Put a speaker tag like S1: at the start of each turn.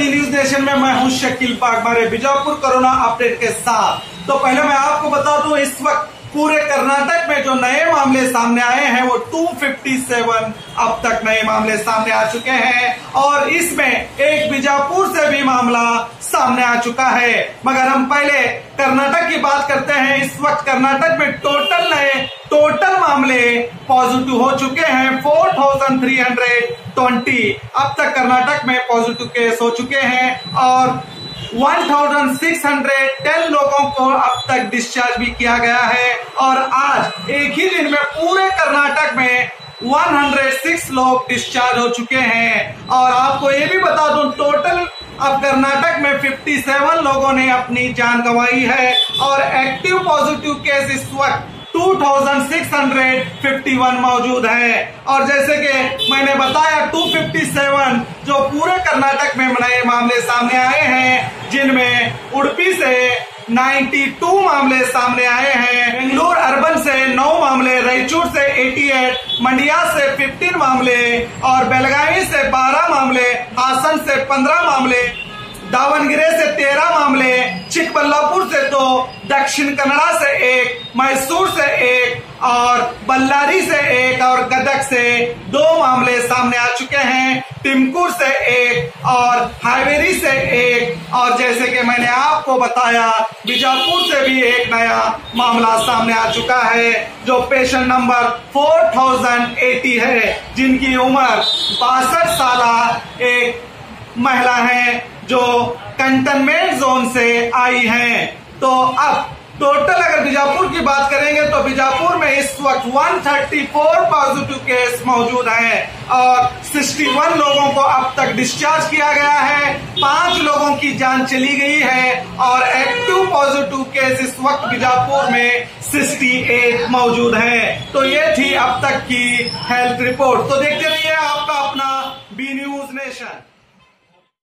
S1: Nation में मैं हूँ शकील पाक हमारे बीजापुर कोरोना अपडेट के साथ। तो पहले मैं आपको बता दूँ, इस वक्त पूरे कर्नाटक में जो नए मामले सामने आए हैं, वो 257 अब तक नए मामले सामने आ चुके हैं और इसमें एक बीजापुर से भी मामला सामने आ चुका है। मगर हम पहले कर्नाटक की बात करते हैं। इस वक्त कर्नाटक में टोटल नए टोटल मामले पॉजिटिव हो चुके हैं। 4,320 अब तक कर्नाटक में पॉजिटिव केस हो चुके हैं और 1610 लोगों को अब तक डिस्चार्ज भी किया गया है। और आज एक ही दिन में पूरे कर्नाटक में 106 लोग डिस्चार्ज हो चुके हैं। और आपको ये भी बता दूँ टोटल अब कर्नाटक में 57 लोगों ने अपनी जान गंवाई है और एक्टिव पॉजिटिव केस इस वक्त 2651 मौजूद है। और जैसे कि मैंने बताया 257 जो पूरे कर्नाटक में नए मामले सामने आए हैं, जिनमें उड़पी से 92 मामले सामने आए हैं बेंगलुरु अर्बन से 9 मामले, रायचूर से 88 मंडिया से 15 मामले, और बेलगावी से 12 मामले, हासन से 15 मामले, दावनगिरे से तेरह मामले, चिकबल्लापुर से दक्षिण कन्नड़ा से एक, मैसूर से एक और बल्लारी से एक और गदक से दो मामले सामने आ चुके हैं। टिमकुर से एक और हावेरी से एक और जैसे कि मैंने आपको बताया, बीजापुर से भी एक नया मामला सामने आ चुका है, जो पेशेंट नंबर 4080 है, जिनकी उम्र बासठ साल एक महिला है, जो कंटेनमेंट जोन से आई हैं। तो अब टोटल अगर बीजापुर की बात करेंगे तो बीजापुर में इस वक्त 134 पॉजिटिव केस मौजूद हैं और 61 लोगों को अब तक डिस्चार्ज किया गया है। पाँच लोगों की जान चली गई है और एक्टिव पॉजिटिव केस इस वक्त बीजापुर में 68 मौजूद हैं। तो ये थी अब तक की हेल्थ रिपोर्ट तो देखते रहिए आपका अपना बी न्यूज़ नेशन